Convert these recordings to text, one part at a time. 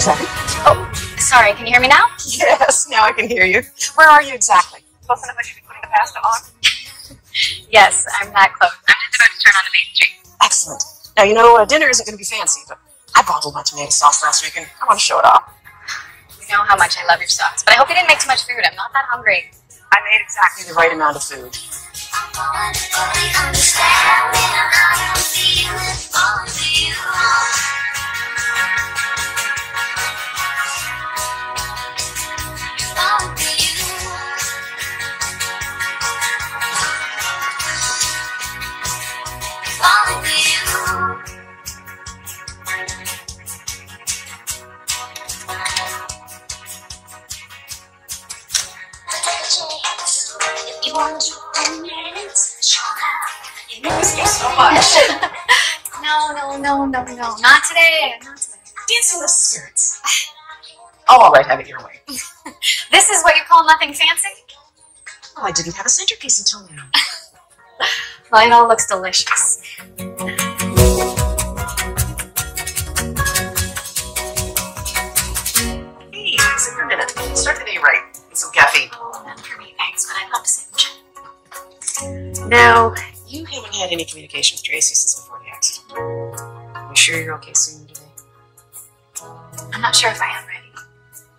for a second. Oh, sorry. Can you hear me now? Yes, now I can hear you. Where are you exactly? Close enough I should be putting the pasta on? Yes, I'm that close. I'm just about to turn on the main street. Excellent. Now, you know, uh, dinner isn't going to be fancy, but I bought bottled my tomato sauce last week and I want to show it off. You know how much I love your sauce, but I hope you didn't make too much food. I'm not that hungry. I made exactly the right amount of food. So much. No, no, no, no, no. Not today. Not today. Dancing with skirts. Oh, all right, have it your way. This is what you call nothing fancy? Well, I didn't have a centerpiece until now. Well, it all looks delicious. Hey, sit for a minute. Start the day right. Get some caffeine. None for me, thanks, but I love to sandwich. Now, you haven't had any communication with Tracy since before the accident. Are You sure you're okay seeing her today? I'm not sure if I am ready,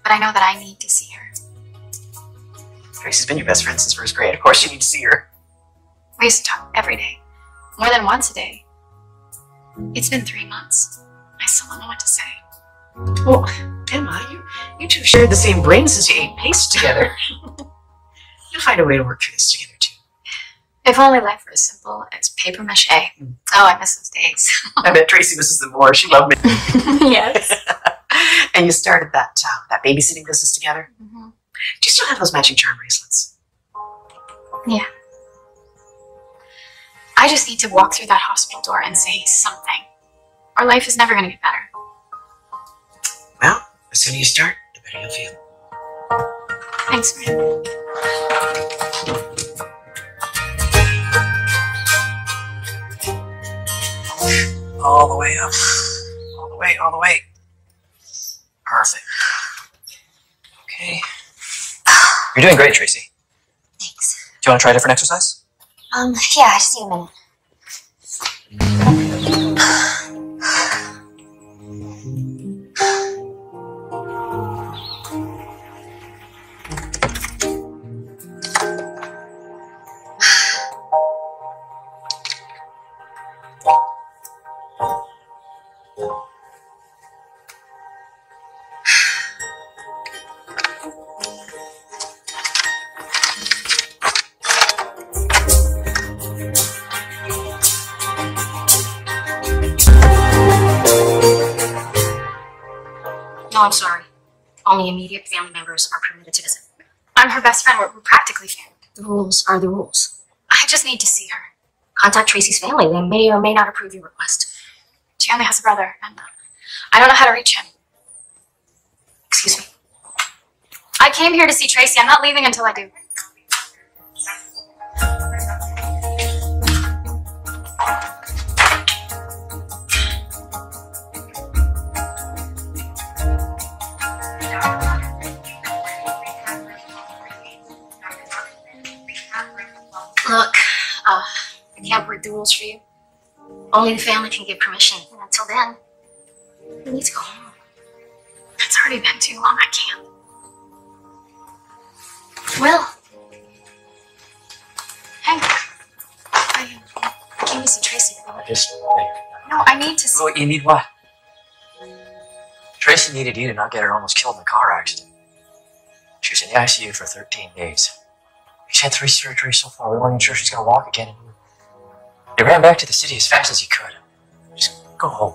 but I know that I need to see her. Tracy's been your best friend since first grade. Of course you need to see her. We used to talk every day, more than once a day. It's been three months. I still don't know what to say. Well, Emma, you, you two shared the same brain since you ate paste together. You'll find a way to work through this together, too. If only life were as simple as paper mache. Mm. Oh, I miss those days. I bet Tracy misses them more. She loved me. yes. and you started that uh, that babysitting business together. Mhm. Do you still have those matching charm bracelets? Yeah. I just need to walk through that hospital door and say something. Our life is never going to get better. Well, the sooner you start, the better you'll feel. Thanks, man. All the way up. All the way, all the way. Perfect. Okay. You're doing great, Tracy. Thanks. Do you want to try a different exercise? Um, yeah, I just need a minute. Family are permitted to visit. I'm her best friend. We're, we're practically family. The rules are the rules. I just need to see her. Contact Tracy's family. They may or may not approve your request. She only has a brother, and uh, I don't know how to reach him. Excuse me. I came here to see Tracy. I'm not leaving until I do. I can't break the rules for you. Only the family can give permission. And until then, you need to go home. It's already been too long. I can't. Well, Hey, I, I came to see Tracy. but Just. no, I need to see. Oh, you need what? Tracy needed you to not get her almost killed in a car accident. She was in the ICU for 13 days. She's had three surgeries so far. We weren't even sure she's gonna walk again. You ran back to the city as fast as you could. Just go home.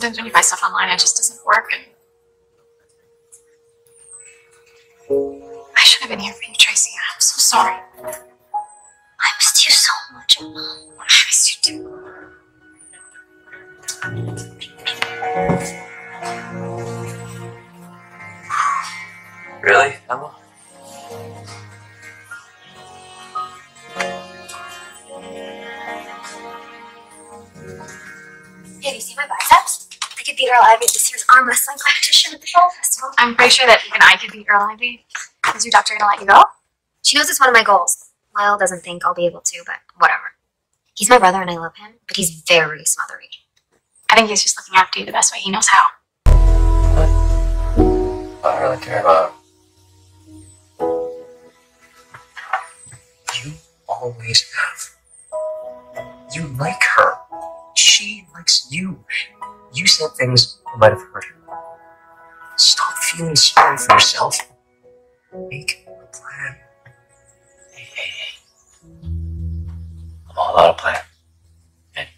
Sometimes when you buy stuff online, it just festival. Sure that even I could beat Earl Ivy. Is your doctor gonna let you go? She knows it's one of my goals. Lyle doesn't think I'll be able to, but whatever. He's my brother and I love him, but he's very smothery. I think he's just looking after you the best way he knows how. I don't really care about You always have. You like her. She likes you. You said things that might have hurt her. Stop feeling sorry for yourself. Make a plan. Hey, hey, hey. I'm all about a plan. Okay?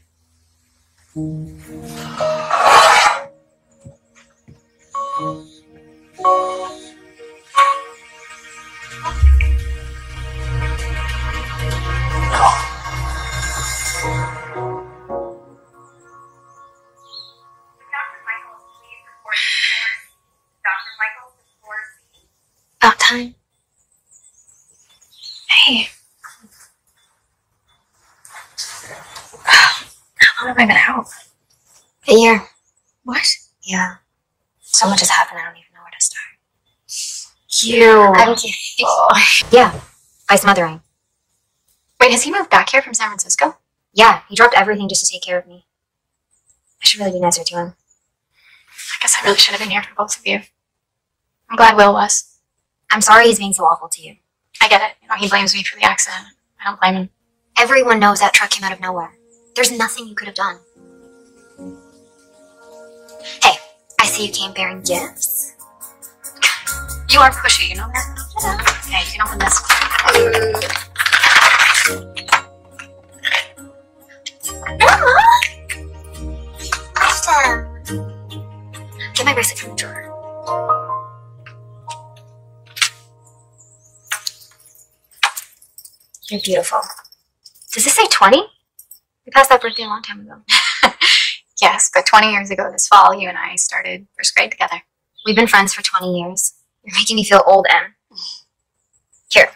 Time. Hey. How long have I been out? A year. What? Yeah. So much has happened, I don't even know where to start. You. I'm kidding. Yeah, by smothering. Wait, has he moved back here from San Francisco? Yeah, he dropped everything just to take care of me. I should really be nicer to him. I guess I really should have been here for both of you. I'm glad Will was. I'm sorry he's being so awful to you. I get it. You know, he blames me for the accident. I don't blame him. Everyone knows that truck came out of nowhere. There's nothing you could have done. Hey, I see you came bearing gifts. You are pushy, you know that? Okay, you can open this. Awesome. Get my bracelet from the drawer. You're beautiful. Does this say 20? We passed that birthday a long time ago. Yes, but 20 years ago this fall, you and I started first grade together. We've been friends for 20 years. You're making me feel old, Em. Here.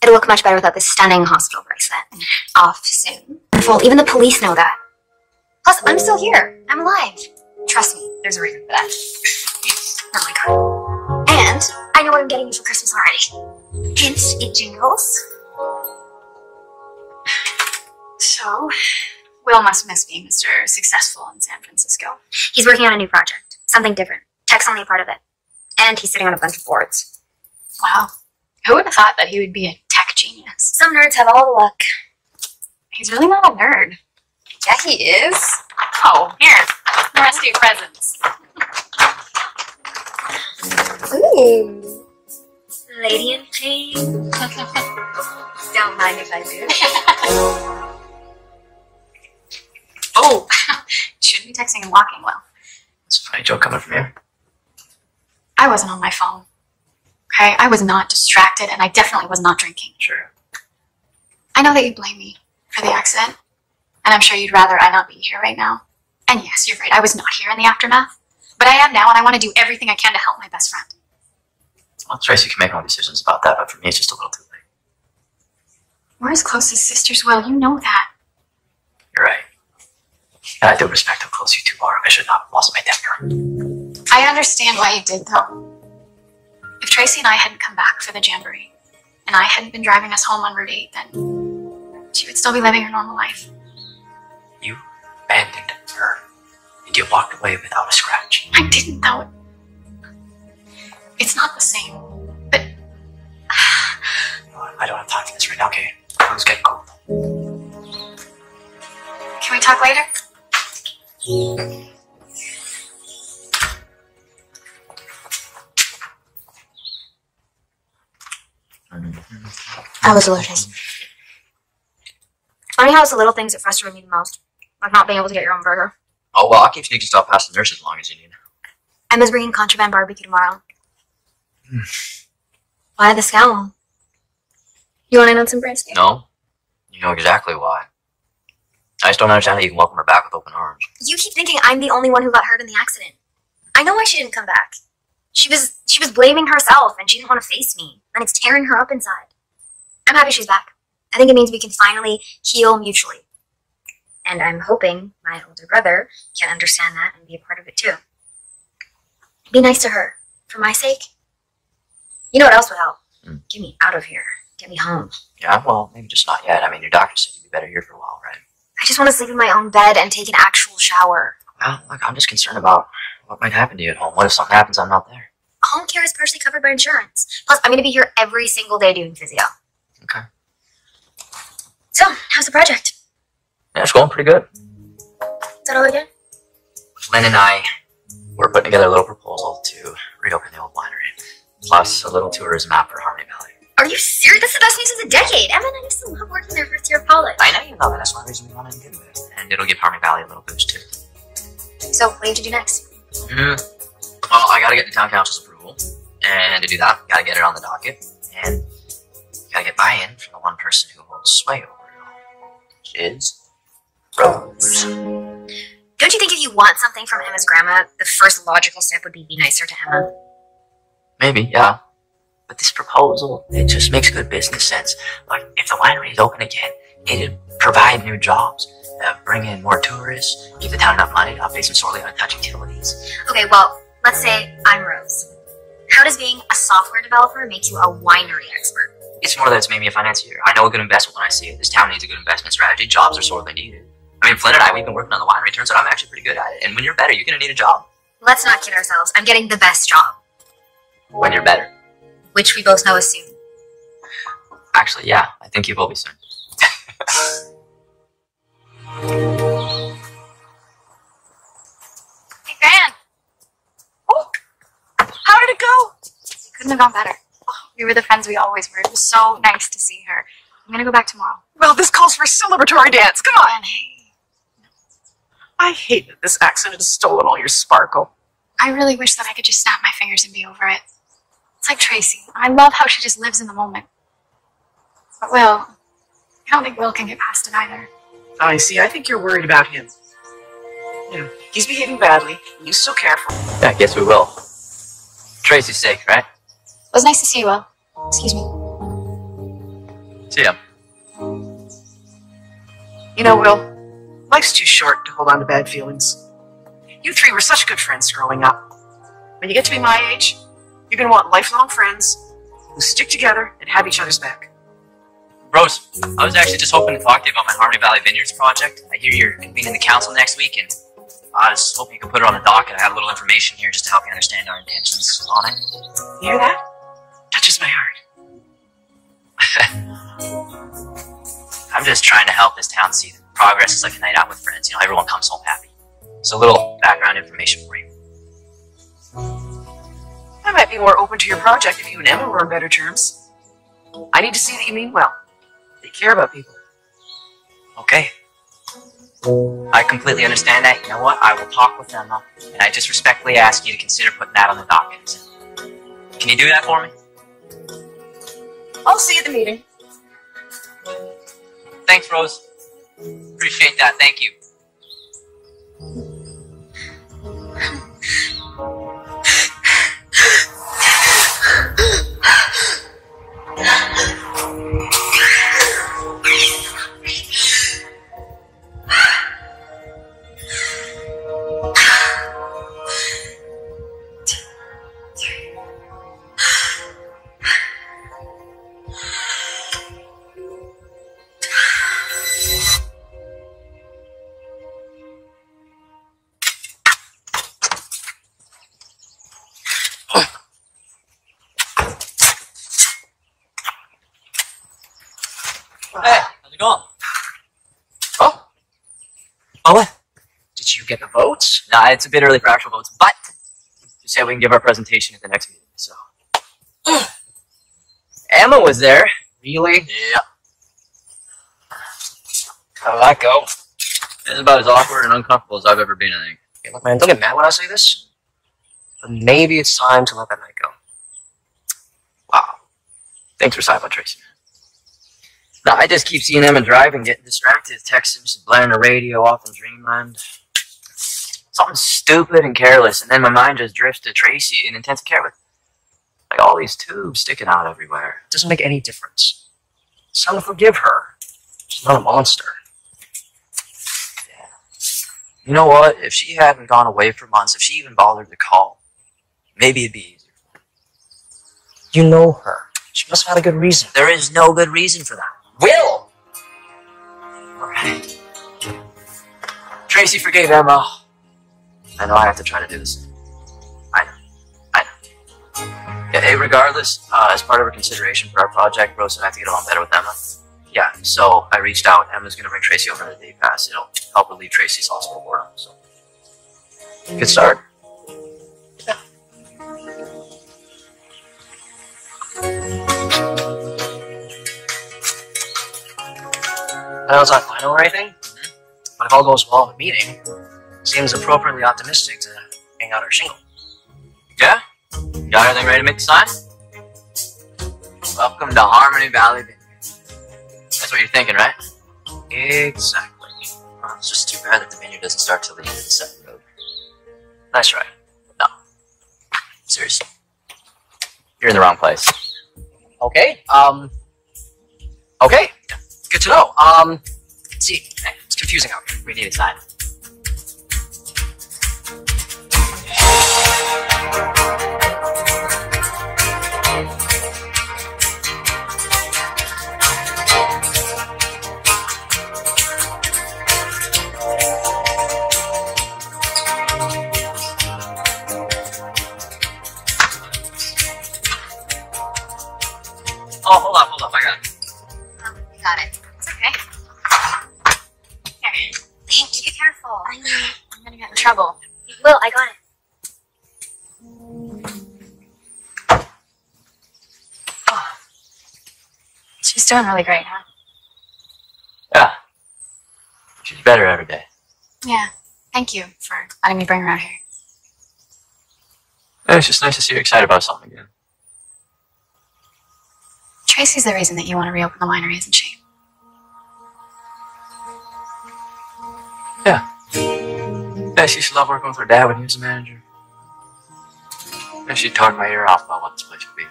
It'll look much better without this stunning hospital bracelet. Off soon. Well, even the police know that. Plus, I'm still here. I'm alive. Trust me, there's a reason for that. Oh my god. And I know what I'm getting you for Christmas already. Hint, it jingles. So, Will must miss being Mr. Successful in San Francisco. He's working on a new project. Something different. Tech's only a part of it. And he's sitting on a bunch of boards. Wow. Who would have thought that he would be a tech genius? Some nerds have all the luck. He's really not a nerd. Yeah, he is. Oh, here. The rest of your presents. Ooh. Lady in pink. Don't mind if I do. Oh, shouldn't be texting and walking well. It's a funny joke coming from you. I wasn't on my phone. Okay, I was not distracted, and I definitely was not drinking. Sure. I know that you blame me for the accident, and I'm sure you'd rather I not be here right now. And yes, you're right, I was not here in the aftermath. But I am now, and I want to do everything I can to help my best friend. Well, Tracy can make her own decisions about that, but for me, it's just a little too late. We're as close as sisters, Will. You know that. You're right. And I do respect how close you two are. I should not have lost my temper. I understand why you did, though. If Tracy and I hadn't come back for the jamboree, and I hadn't been driving us home on Route 8, then she would still be living her normal life. You abandoned her, and you walked away without a scratch. I didn't, though. It's not the same, but. I don't have time for this right now, Okay, I'm getting cold. Can we talk later? That was delicious. Funny how it's the little things that frustrate me the most, like not being able to get your own burger. Oh well, I'll keep sneaking stuff past the nurse as long as you need. Emma's bringing contraband barbecue tomorrow. Why the scowl? You want in on some bread steak? No? You know exactly why. I just don't understand how you can welcome her back with open arms. You keep thinking I'm the only one who got hurt in the accident. I know why she didn't come back. She was she was blaming herself and she didn't want to face me. And it's tearing her up inside. I'm happy she's back. I think it means we can finally heal mutually. And I'm hoping my older brother can understand that and be a part of it too. Be nice to her. For my sake. You know what else would help? Hmm. Get me out of here. Get me home. Yeah, well, maybe just not yet. I mean, your doctor said you'd be better here for a while, right? I just want to sleep in my own bed and take an actual shower. Well, look, I'm just concerned about what might happen to you at home. What if something happens I'm not there? Home care is partially covered by insurance. Plus, I'm going to be here every single day doing physio. Okay. So, how's the project? Yeah, it's going pretty good. Is that all did? Flynn and I were putting together a little proposal to reopen the old winery, plus a little tourism map for Harmony Valley. Are you serious? That's the best news of the decade. Emma and I used to love working there first year of college. I know you love it. That's one reason we wanted to get it. And it'll give Harmony Valley a little boost, too. So, what do you have to do next? Mm. Well, I gotta get the town council's approval. And to do that, gotta get it on the docket. And gotta get buy-in from the one person who holds sway over it all. Which is Rose. Don't you think if you want something from Emma's grandma, the first logical step would be be nicer to Emma? Maybe, yeah. But this proposal, it just makes good business sense. Like, if the winery is open again, it'd provide new jobs, uh, bring in more tourists, give the town enough money to pay some sorely untouched utilities. Okay, well, let's say I'm Rose. How does being a software developer make you a winery expert? It's more that it's made me a financier. I know a good investment when I see it. This town needs a good investment strategy. Jobs are sorely needed. I mean, Flynn and I, we've been working on the winery. Turns out I'm actually pretty good at it. And when you're better, you're gonna need a job. Let's not kid ourselves. I'm getting the best job, When you're better. which we both know is soon. Actually, yeah, I think you will be soon. Hey, Gran. Oh, how did it go? It couldn't have gone better. Oh, we were the friends we always were. It was so nice to see her. I'm gonna go back tomorrow. Well, this calls for a celebratory dance. Come on. Hey, I hate that this accident has stolen all your sparkle. I really wish that I could just snap my fingers and be over it. It's like Tracy. I love how she just lives in the moment. But Will, I don't think Will can get past it either. I see. I think you're worried about him. Yeah, he's behaving badly. You still care for him. Yeah, I guess we will. Tracy's sake, right? It was nice to see you, Will. Excuse me. See ya. You know, Will, life's too short to hold on to bad feelings. You three were such good friends growing up. When you get to be my age, you're going to want lifelong friends who stick together and have each other's back. Rose, I was actually just hoping to talk to you about my Harmony Valley Vineyards project. I hear you're convening the council next week, and I was hoping you could put it on the docket. I have a little information here just to help you understand our intentions on it. You hear that? Touches my heart. I'm just trying to help this town see that progress is like a night out with friends. You know, everyone comes home happy. So a little background information for you. I might be more open to your project if you and Emma were on better terms. I need to see that you mean well. That you care about people. Okay. I completely understand that. You know what? I will talk with Emma, and I just respectfully ask you to consider putting that on the docket. Can you do that for me? I'll see you at the meeting. Thanks, Rose. Appreciate that. Thank you. Uh, it's a bit early for actual votes, but you said we can give our presentation at the next meeting, so. Emma was there. Really? Yeah. How did that go? It's about as awkward and uncomfortable as I've ever been, I think. Look, man, don't get mad when I say this, but maybe it's time to let that night go. Wow. Thanks for siding Tracy. No, I just keep seeing Emma driving, getting distracted, texting, blaring the radio off in dreamland. Something stupid and careless, and then my mind just drifts to Tracy in intensive care with like all these tubes sticking out everywhere. It doesn't make any difference. It's time to forgive her. She's not a monster. Yeah. You know what? If she hadn't gone away for months, if she even bothered to call, maybe it'd be easier. You know her. She must have had a good reason. There is no good reason for that. Will! Alright. Tracy forgave Emma. I know I have to try to do this. I know. I know. Yeah, hey, regardless, uh, as part of her consideration for our project, Rose and I have to get along better with Emma. Yeah, so I reached out. Emma's gonna bring Tracy over to the day pass. It'll help relieve Tracy's hospital boredom. So, good start. I it's not final or anything, but if all goes well in the meeting, seems appropriately optimistic to hang out our shingle. Yeah? Got everything ready to make the sign? Welcome to Harmony Valley Vineyard. That's what you're thinking, right? Exactly. Well, it's just too bad that the vineyard doesn't start till the end of the second road. Nice try. No. Seriously. You're in the wrong place. Okay. Um. Okay. Good to know. Um. See, it's confusing out here. We need a sign. Oh, hold up, doing really great, huh? Yeah. She's better every day. Yeah. Thank you for letting me bring her out here. Yeah, it's just nice to see you excited about something again. Tracy's the reason that you want to reopen the winery, isn't she? Yeah, Yeah, she used to love working with her dad when he was a manager. Yeah, she talked my ear off about what this place would be.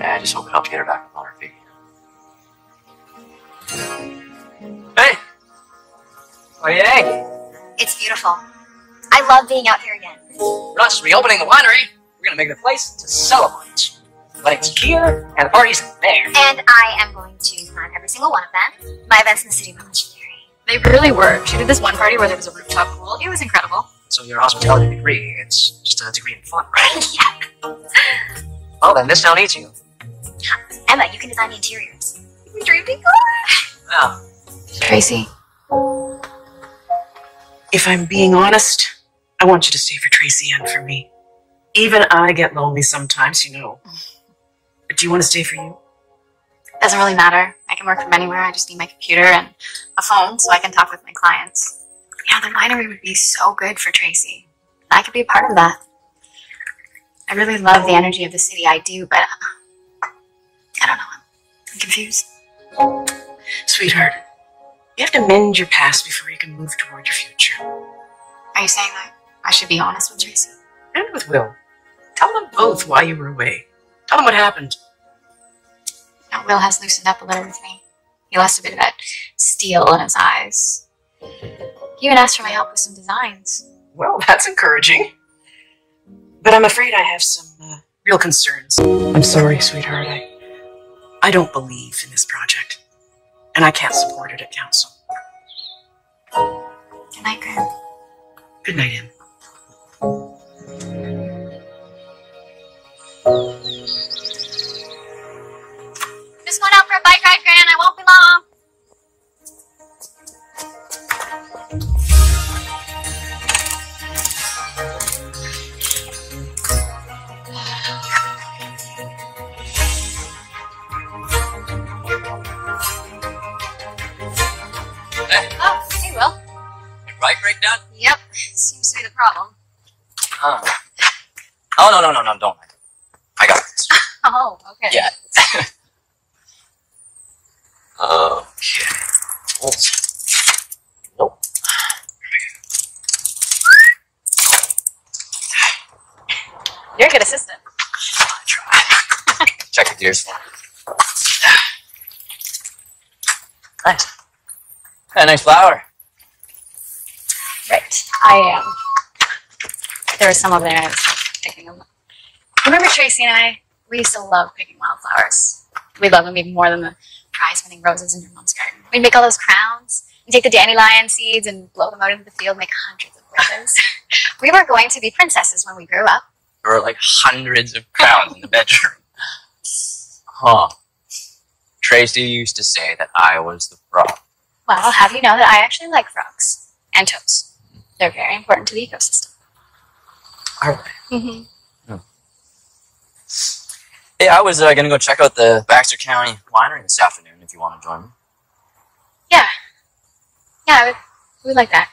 Yeah, I just hope it helps get her back up on her feet. Hey! What do you? It's beautiful. I love being out here again. We're not just reopening the winery. We're gonna make it a place to celebrate. But it's here and the party's there. And I am going to plan every single one of them. My events in the city were legendary. They really were. She did this one party where there was a rooftop pool. It was incredible. So your hospitality degree, it's just a degree in fun, right? yeah. Well, then this town needs you. Emma, you can design the interiors. We dreamed it. Well, Tracy, If I'm being honest, I want you to stay for Tracy and for me. Even I get lonely sometimes, you know. But do you want to stay for you? doesn't really matter. I can work from anywhere. I just need my computer and a phone so I can talk with my clients. Yeah, the winery would be so good for Tracy. I could be a part of that. I really love the energy of the city. I do, but I don't know. I'm confused. Sweetheart, you have to mend your past before you can move toward your future. Are you saying that I should be honest with Tracy? And with Will. Tell them both why you were away. Tell them what happened. Now, Will has loosened up a little with me. He lost a bit of that steel in his eyes. He even asked for my help with some designs. Well, that's encouraging. But I'm afraid I have some uh, real concerns. I'm sorry, sweetheart. I, I don't believe in this project. And I can't support it at council. Good night, Gran. Good night, Em. Just going out for a bike ride, Gran. I won't be long. Problem. Huh. Oh, no, no, no, no, don't. I got this. Oh, okay. Yeah. Oh, okay. Nope. You're a good assistant. Try. Check the gears. Nice. Got a nice flower. Right. I am. there was some over there I was picking them. up. Remember Tracy and I? We used to love picking wildflowers. We love them even more than the prize winning roses in your mom's garden. We'd make all those crowns. We'd take the dandelion seeds and blow them out into the field, make hundreds of roses. we were going to be princesses when we grew up. There were like hundreds of crowns in the bedroom. Huh. Tracy used to say that I was the frog. Well, have you know that I actually like frogs and toads. They're very important to the ecosystem. Are they? Mm-hmm. Yeah, I was uh, gonna go check out the Baxter County Winery this afternoon if you want to join me. Yeah. Yeah, we would like that.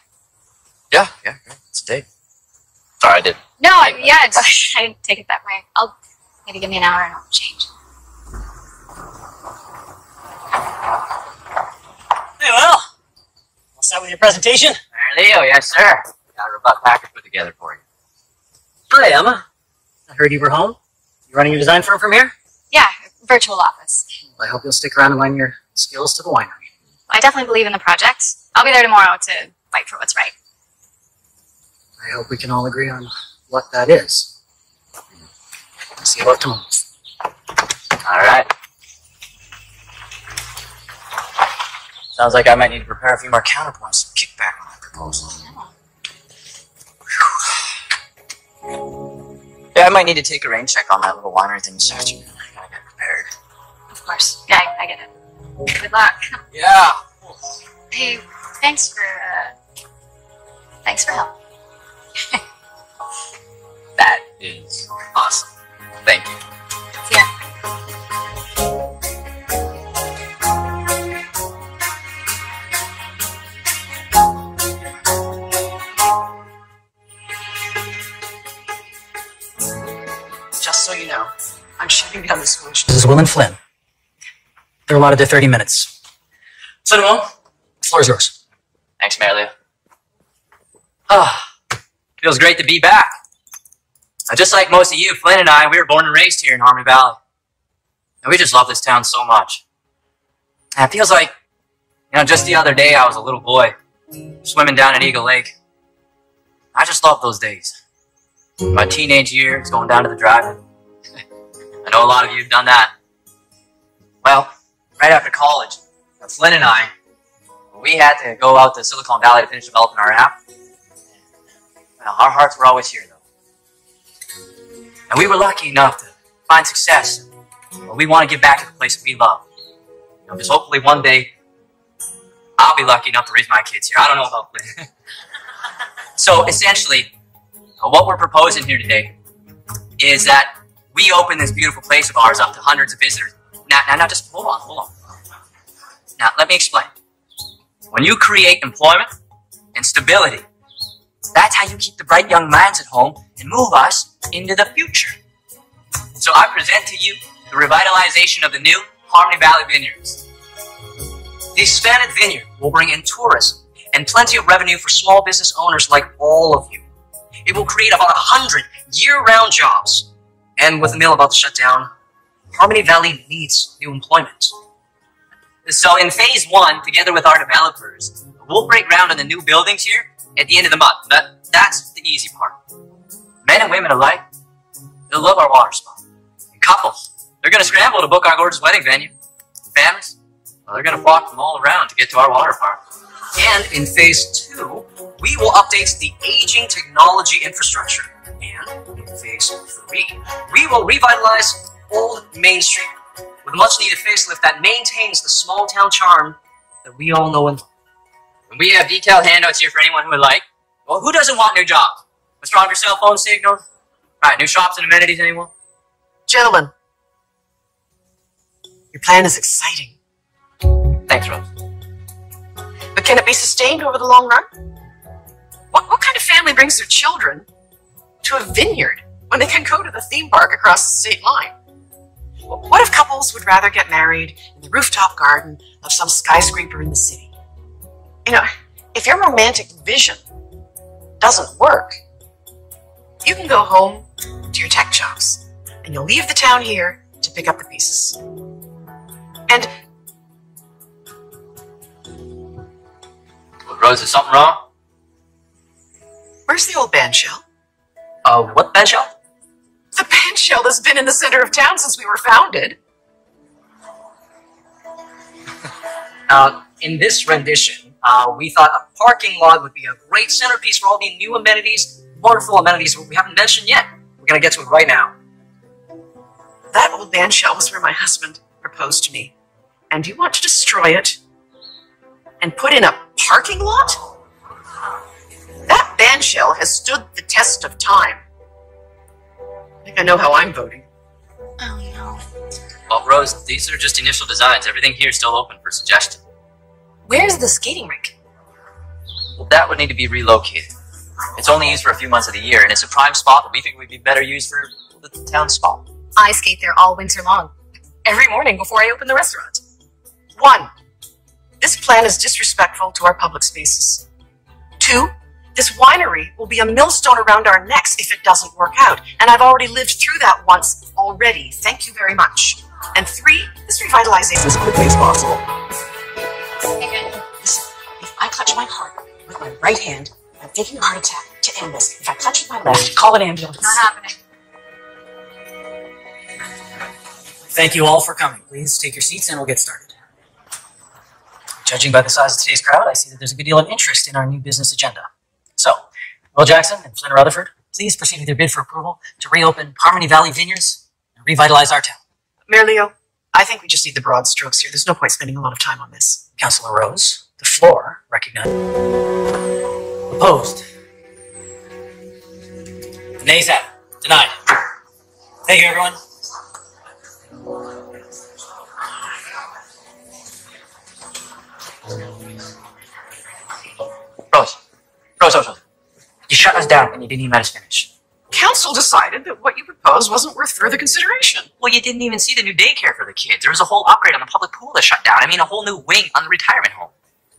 Yeah, yeah, great. It's a date. Sorry, I did. No, I, yeah, I, just, I didn't take it that way. I'll maybe give me an hour and I'll change. Hey, well, all set with your presentation? Leo, yes, sir. Got a robust package put together for you. Hi, Emma. I heard you were home. You running your design firm from here? Yeah, virtual office. Well, I hope you'll stick around and lend your skills to the winery. I definitely believe in the project. I'll be there tomorrow to fight for what's right. I hope we can all agree on what that is. See you about tomorrow. All right. Sounds like I might need to prepare a few more counterpoints to kickback on my proposal. Yeah, I might need to take a rain check on that little winery thing this afternoon. I gotta get prepared. Of course. Yeah, I, I get it. Good luck. Yeah. Hey, thanks for, uh, thanks for help. That is awesome. Thank you. Yeah. You know, I'm shutting down this solution. This is Will and Flynn. They're allotted their 30 minutes. Cinnamon, the floor is yours. Thanks, Marilyn. Ah, feels great to be back. Now, just like most of you, Flynn and I, we were born and raised here in Harmony Valley. And we just love this town so much. And it feels like, you know, just the other day I was a little boy swimming down at Eagle Lake. I just love those days. My teenage years, going down to the drive-in. I know a lot of you have done that. Well, right after college, Flynn and I, we had to go out to Silicon Valley to finish developing our app. Well, our hearts were always here, though. And we were lucky enough to find success. But we want to give back to the place we love. You know, because hopefully one day, I'll be lucky enough to raise my kids here. I don't know about Flynn. so essentially, what we're proposing here today is that we open this beautiful place of ours up to hundreds of visitors. Now, now, now, just hold on, hold on. Now, let me explain. When you create employment and stability, that's how you keep the bright young minds at home and move us into the future. So I present to you the revitalization of the new Harmony Valley Vineyards. The expanded vineyard will bring in tourism and plenty of revenue for small business owners like all of you. It will create about a hundred year-round jobs. And with the mill about to shut down, Harmony Valley needs new employment. So in phase one, together with our developers, we'll break ground on the new buildings here at the end of the month. That, that's the easy part. Men and women alike, they'll love our water spot. And couples, they're going to scramble to book our gorgeous wedding venue. Families, well, they're going to flock from all around to get to our water park. And in phase two, we will update the aging technology infrastructure. And new in phase three, we will revitalize Old Main Street with a much needed facelift that maintains the small town charm that we all know and love. And we have detailed handouts here for anyone who would like. Well, who doesn't want new jobs? A stronger cell phone signal? Right, new shops and amenities, anyone? Gentlemen, your plan is exciting, Thanks, Rose. but can it be sustained over the long run? What, what kind of family brings their children to a vineyard when they can go to the theme park across the state line? What if couples would rather get married in the rooftop garden of some skyscraper in the city? You know, if your romantic vision doesn't work, you can go home to your tech jobs and you'll leave the town here to pick up the pieces. And Well, Rose, is something wrong? where's the old band shell? Uh, what bed shell? The band shell that's been in the center of town since we were founded. Uh, in this rendition, uh, we thought a parking lot would be a great centerpiece for all the new amenities, wonderful amenities we haven't mentioned yet. We're gonna get to it right now. That old band shell was where my husband proposed to me. And you want to destroy it and put in a parking lot? That shell has stood the test of time. I think I know how I'm voting. Oh no. Well, Rose, these are just initial designs. Everything here is still open for suggestion. Where's the skating rink? Well, that would need to be relocated. It's only used for a few months of the year, and it's a prime spot that we think would be better used for the town spa. I skate there all winter long. Every morning before I open the restaurant. One, this plan is disrespectful to our public spaces. Two, this winery will be a millstone around our necks if it doesn't work out, and I've already lived through that once already. Thank you very much. And three, this revitalization as quickly as possible. Listen, if I clutch my heart with my right hand, I'm faking a heart attack to end this. If I clutch with my left, call an ambulance. Not happening. Thank you all for coming. Please take your seats and we'll get started. Judging by the size of today's crowd, I see that there's a good deal of interest in our new business agenda. So, Will Jackson and Flynn Rutherford, please proceed with your bid for approval to reopen Harmony Valley Vineyards and revitalize our town. Mayor Leo, I think we just need the broad strokes here. There's no point spending a lot of time on this. Councilor Rose, the floor recognized. Opposed. Nays have it. Denied. Thank you, everyone. Rose, us down and you didn't even let us finish. Council decided that what you proposed wasn't worth further consideration. Well, you didn't even see the new daycare for the kids. There was a whole upgrade on the public pool that shut down. I mean, a whole new wing on the retirement home.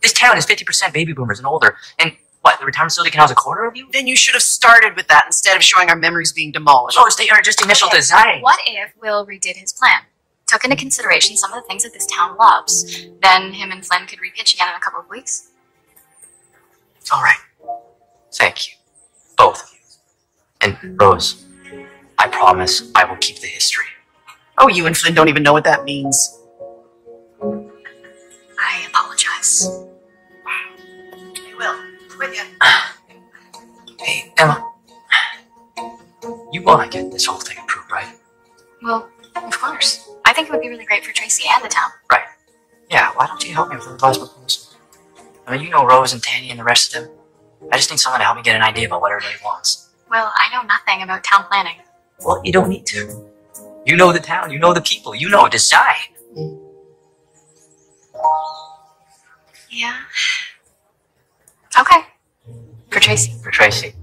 This town is 50% baby boomers and older. And what, the retirement facility can house a quarter of you? Then you should have started with that instead of showing our memories being demolished. Oh, they are just initial Okay, design. What if Will redid his plan? Took into consideration some of the things that this town loves. Then him and Flynn could repitch again in a couple of weeks. All right. Thank you. Both of you. And Rose, I promise I will keep the history. Oh, you and Flynn don't even know what that means. I apologize. You will. With you. Hey, Emma. You want to get this whole thing approved, right? Well, of course. I think it would be really great for Tracy and the town. Right. Yeah, why don't you help me with the revised proposal? I mean, you know Rose and Tanya and the rest of them. I just need someone to help me get an idea about what everybody wants. Well, I know nothing about town planning. Well, you don't need to. You know the town, you know the people, you know design. Yeah. Okay. For Tracy. For Tracy.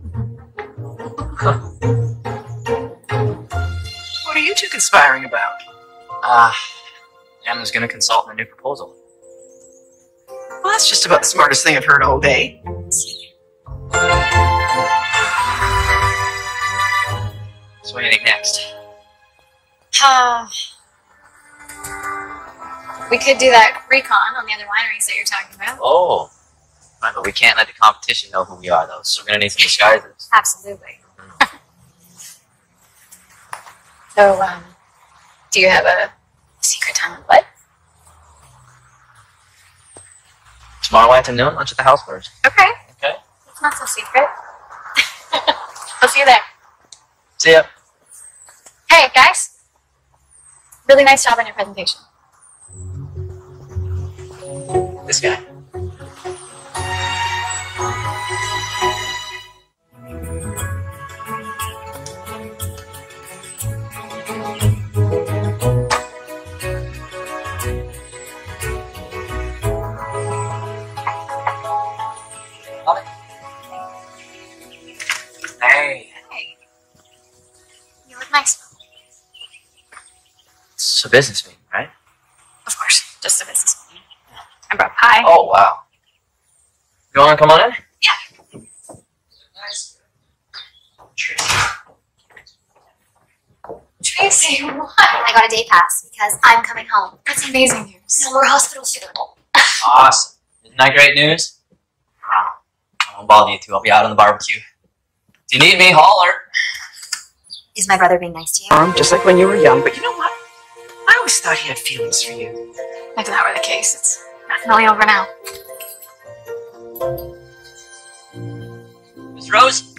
What are you two conspiring about? Uh, Emma's gonna consult on the new proposal. Well, that's just about the smartest thing I've heard all day. So what do you think next? Uh, we could do that recon on the other wineries that you're talking about. Oh. Right, but we can't let the competition know who we are, though, so we're gonna need some disguises. Absolutely. so, um, do you have a secret time of what? Tomorrow afternoon, lunch at the house first. Okay. It's not so secret. I'll see you there. See ya. Hey, guys. Really nice job on your presentation. This guy. It's a business meeting, right? Of course, just a business meeting. I brought pie. Oh, wow. You want to come on in? Yeah. Nice. Tracy, what? I got a day pass because I'm coming home. That's amazing news. No more hospital soon. Awesome. Isn't that great news? Wow. I won't bother you two. I'll be out on the barbecue. If you need me, holler. Is my brother being nice to you? Um, just like when you were young. But you know what? I always thought he had feelings for you. If that were the case, it's definitely over now. Miss Rose?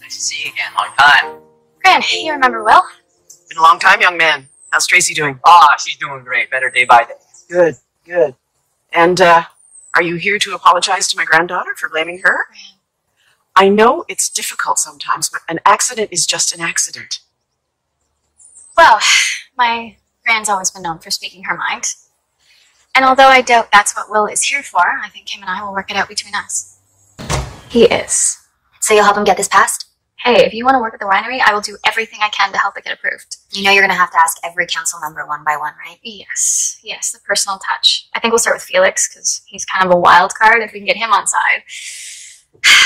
Nice to see you again. Long time. Gran, you remember well? Been a long time, young man. How's Tracy doing? Ah, she's doing great. Better day by day. Good, good. And uh, are you here to apologize to my granddaughter for blaming her? I know it's difficult sometimes, but an accident is just an accident. Well, my Gran's always been known for speaking her mind. And although I doubt that's what Will is here for, I think him and I will work it out between us. He is. So you'll help him get this passed? Hey, if you want to work at the winery, I will do everything I can to help it get approved. You know you're gonna have to ask every council member one by one, right? Yes, yes, the personal touch. I think we'll start with Felix because he's kind of a wild card if we can get him on side.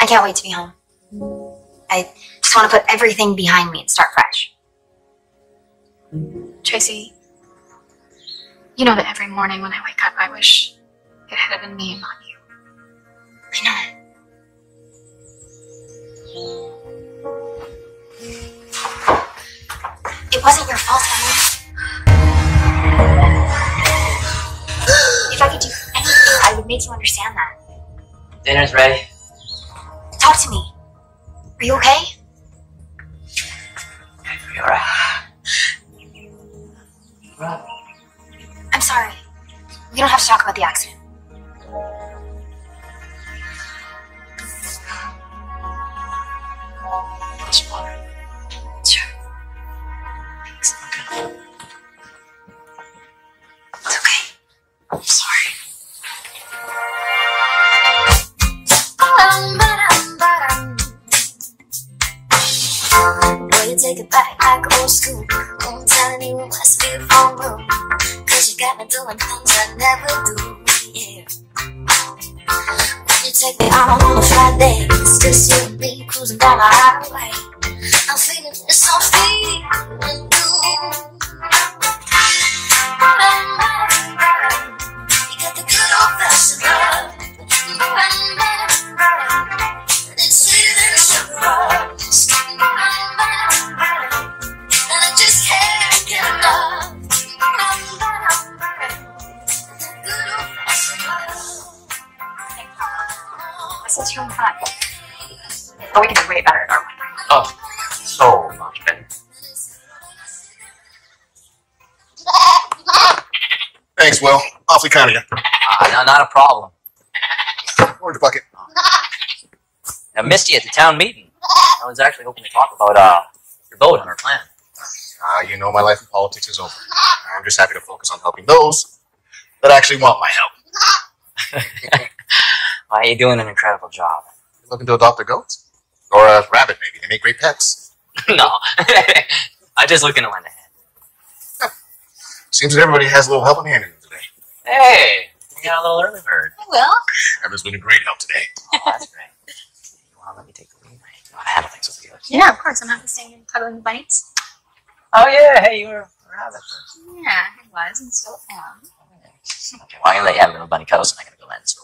I can't wait to be home. I just want to put everything behind me and start fresh. Tracy, you know that every morning when I wake up, I wish it had been me and not you. I know. It wasn't your fault, Emily. if I could do anything, I would make you understand that. Dinner's ready. Talk to me. Are you okay? Are you alright? Right. I'm sorry. We don't have to talk about the accident. Water. Sure. Thanks. Okay. It's okay. I'm sorry. Take it back like old school? I'm telling you, it must be a room. Cause you got me doing things I never do, yeah. When you take me out on a Friday, it's just you and me cruising down the highway. I'm feeling this, I'm feeling you. But we can do way better at our winery. Oh, so much better. Thanks, Will. Awfully kind of you. Uh, no, not a problem. Orange bucket. I missed you at the town meeting. I was actually hoping to talk about uh, your vote on our plan. Ah, you know my life in politics is over. I'm just happy to focus on helping those that actually want my help. Well, you're doing an incredible job. You looking to adopt a goat? Or a rabbit, maybe. They make great pets. no, I'm just looking to lend a hand. Seems that everybody has a little helping hand in today. Hey, you got a little early bird. Will? Evan's been a great help today. Oh, that's great. You want to let me take the lead? You want to handle things with you? Yeah, of course. I'm happy staying and cuddling the bunnies. Oh yeah, hey, you were a rabbit. Yeah, I was and still am. Okay, well, I'm gonna let you have a little bunny cuddles, and I'm gonna go lend. So,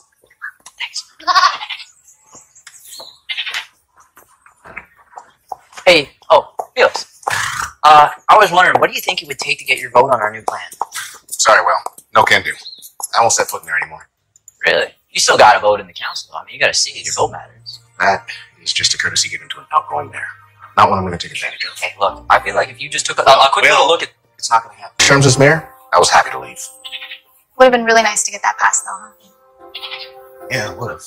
thanks. Hey, oh, Felix. Uh, I was wondering, what do you think it would take to get your vote on our new plan? Sorry, Will. No can do. I won't set foot in there anymore. Really? You still got to vote in the council. Though. I mean, you got to see it. Your vote matters. That is just a courtesy given to an outgoing mayor. Not one I'm going to take advantage of. Hey, look, I feel like if you just took a, a quick little look at, it's not going to happen. In terms as mayor, I was happy to leave. Would have been really nice to get that passed though, huh? Yeah, it would have.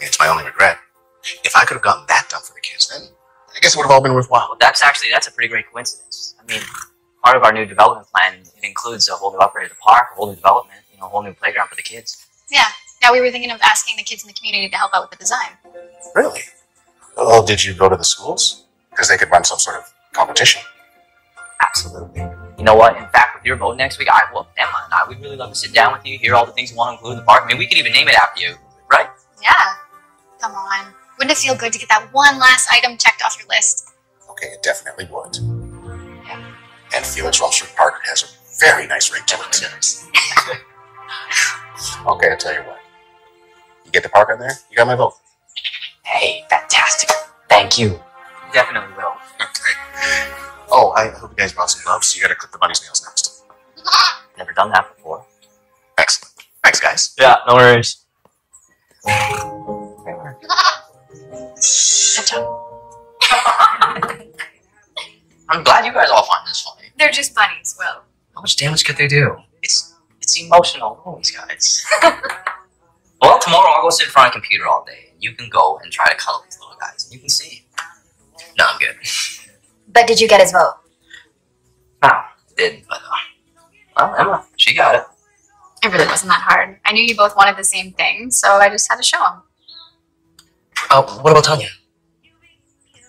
It's my only regret. If I could have gotten that done for the kids, then I guess it would have all been worthwhile. Well, that's actually that's a pretty great coincidence. I mean, part of our new development plan it includes a whole new upgrade of the park, a whole new development, you know, a whole new playground for the kids. Yeah, Yeah, we were thinking of asking the kids in the community to help out with the design. Really? Well, did you go to the schools? Because they could run some sort of competition. Absolutely. You know what? In fact, with your vote next week, I well, Emma and I, we'd really love to sit down with you, hear all the things you want to include in the park. I mean, we could even name it after you, right? Yeah. Come on. Wouldn't it feel good to get that one last item checked off your list? Okay, it definitely would. And Felix Rushford Park has a very nice ring to it. okay, I'll tell you what. You get the park on there, you got my vote. Hey, fantastic. Thank you. Definitely will. Okay. Oh, I hope you guys brought some gloves, so you gotta clip the bunny's nails next. Never done that before. Excellent. Thanks, guys. Yeah, no worries. Good job. I'm glad you guys all find this funny. They're just bunnies, Will. How much damage could they do? It's it's emotional wounds, guys. well, tomorrow I'll go sit in front of a computer all day, and you can go and try to cuddle these little guys, and you can see. No, I'm good. But did you get his vote? No, didn't. But uh, well, Emma, she got it. It really wasn't that hard. I knew you both wanted the same thing, so I just had to show them. Uh, what about Tanya?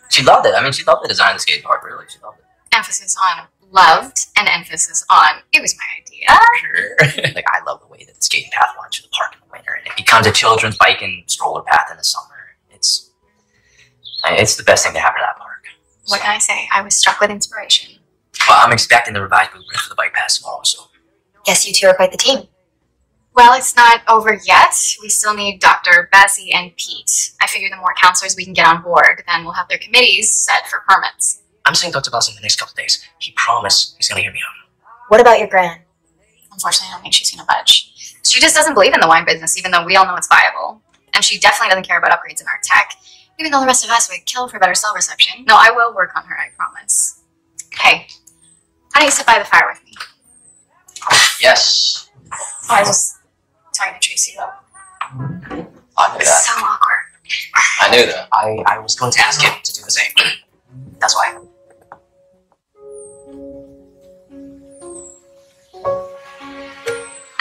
She loved it. I mean, she loved the design of the skate park. Really, she loved it. Emphasis on loved and emphasis on it was my idea. Sure. like I love the way that the skating path runs through the park in the winter, and it becomes a children's bike and stroller path in the summer. It's it's the best thing to happen to that park. What can I say? I was struck with inspiration. Well, I'm expecting the revised blueprint for the bike path tomorrow, so Guess you two are quite the team. Well, it's not over yet. We still need Dr. Bessie and Pete. I figure the more counselors we can get on board, then we'll have their committees set for permits. I'm seeing Dr. Boss in the next couple of days. He promised he's gonna hear me out. What about your gran? Unfortunately, I don't think she's going to budge. She just doesn't believe in the wine business, even though we all know it's viable. And she definitely doesn't care about upgrades in our tech, even though the rest of us would kill for better cell reception. No, I will work on her, I promise. Hey, how do you sit by the fire with me? Yes, Oh, I just talking to Tracy, though. I knew that. So awkward. I knew that. I, I was going to ask him to do the same. That's why.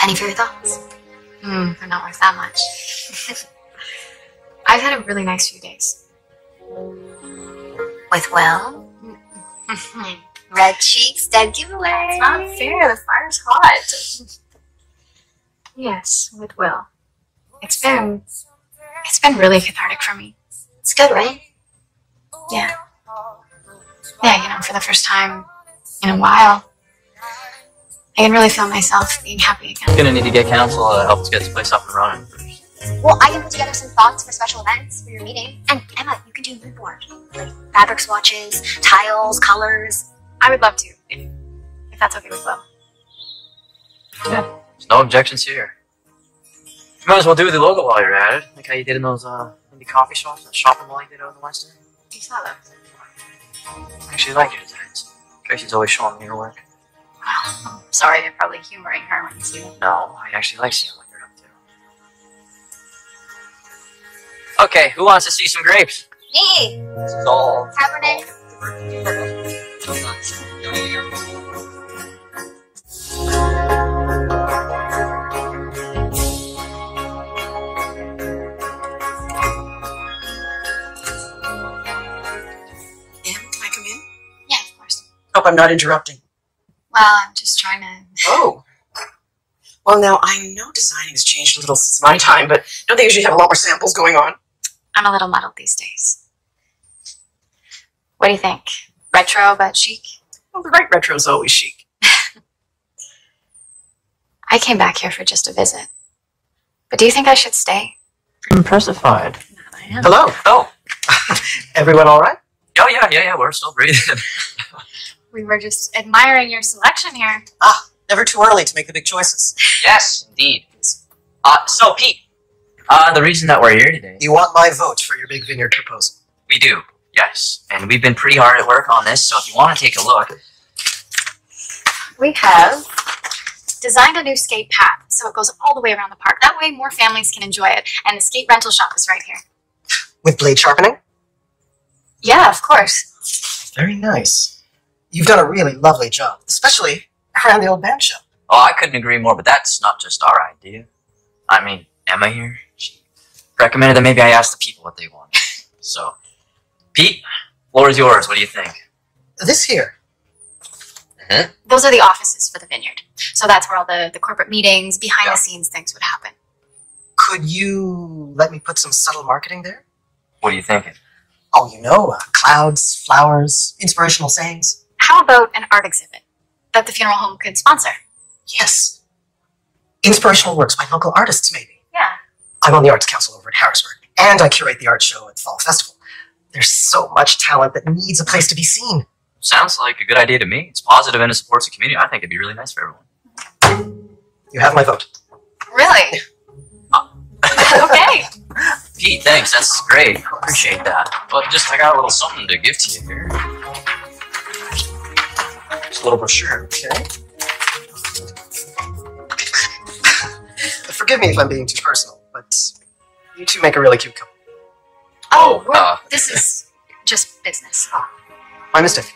Any further thoughts? Hmm, they're not worth that much. I've had a really nice few days. With Will? Red cheeks, dead giveaway. It's not fair. The fire's hot. yes, with Will. It's been it's been really cathartic for me. It's good, right? Yeah. Yeah, you know, for the first time in a while, I can really feel myself being happy again. Gonna need to get counsel to help us get this place up and running. Well, I can put together some thoughts for special events for your meeting. And Emma, you can do mood board. Like fabric swatches, tiles, colors. I would love to, if, if that's okay with Will. There's no objections here. You might as well do the logo while you're at it, like how you did in those uh indie coffee shops, that shopping mall you did over the West End. You saw that. I actually like your designs. Tracy's always showing me your work. I'm sorry, you're probably humoring her when you see them. No, I actually like seeing what you're up to. Okay, who wants to see some grapes? Me! This is all. Cabernet. Hope I'm not interrupting. Well, I'm just trying to. Oh. Well, now I know designing has changed a little since my time, but don't they usually have a lot more samples going on? I'm a little muddled these days. What do you think? Retro but chic? Well, the right retro retro's always chic. I came back here for just a visit. But do you think I should stay? Impressified. Hello. Oh. Everyone all right? Oh yeah, yeah, yeah. We're still breathing. We were just admiring your selection here. Ah, never too early to make the big choices. yes, indeed. Uh, so Pete, uh, the reason that we're here today, You want my vote for your big vineyard proposal? we do, yes, and we've been pretty hard at work on this. So if you want to take a look, We have designed a new skate path so it goes all the way around the park. That way, more families can enjoy it. And the skate rental shop is right here. With blade sharpening? Yeah, of course. Very nice. You've done a really lovely job, especially around the old band shell. oh, I couldn't agree more. But that's not just our idea. I mean, Emma here, she recommended that maybe I ask the people what they want. so, Pete, floor is yours. What do you think? This here. Those are the offices for the vineyard. So that's where all the, the corporate meetings, behind Yeah. the scenes things would happen. Could you let me put some subtle marketing there? What are you thinking? Oh, you know, uh, clouds, flowers, inspirational sayings. How about an art exhibit that the funeral home could sponsor? Yes. Inspirational works by local artists, maybe. Yeah. I'm on the Arts Council over at Harrisburg, and I curate the art show at Fall Festival. There's so much talent that needs a place to be seen. Sounds like a good idea to me. It's positive and it supports the community. I think it'd be really nice for everyone. You have my vote. Really? okay. Pete, thanks. That's great. Appreciate that. But just I got a little something to give to you here. Just a little brochure. Okay. Forgive me if I'm being too personal, but you two make a really cute couple. Oh, Oh, uh, this is just business. My mistake.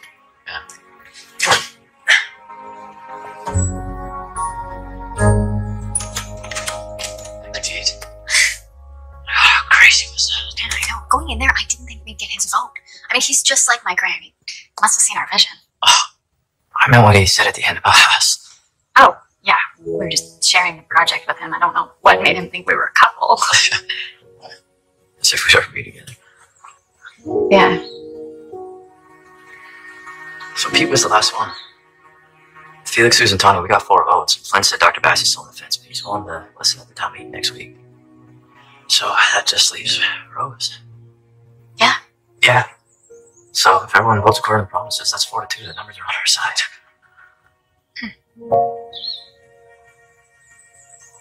Pete. How crazy was that? Man, I know. Going in there, I didn't think we'd get his vote. I mean, he's just like my granny. Must have seen our vision. I meant what he said at the end about us. Oh, yeah. We were just sharing the project with him. I don't know what made him think we were a couple. As if we'd ever be together. yeah. So Pete was the last one. Felix, Susan, Tony, we got four votes. Flynn said Dr. Bassey's still on the fence, but he's willing to listen at the town meeting next week. So that just leaves Rose. Yeah. Yeah. So if everyone votes according to promises, that's four to two. The numbers are on our side. Hmm.